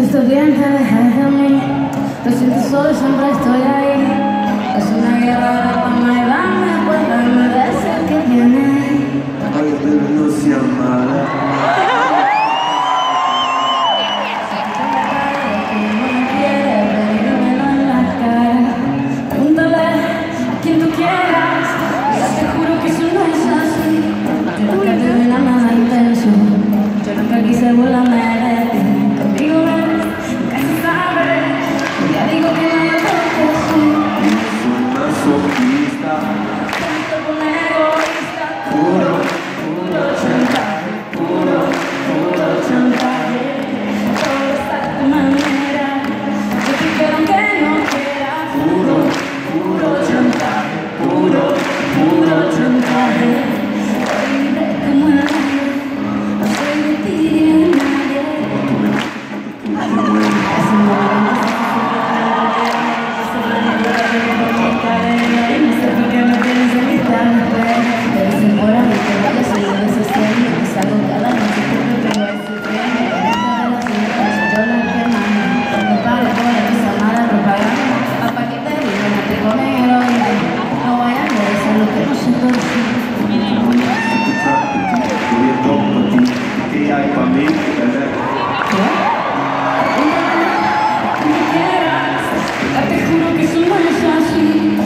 Estos días te dejas de mí, lo siento solo, siempre estoy ahí. Es una guerra. Sofista ella y para mí. Te juro que así,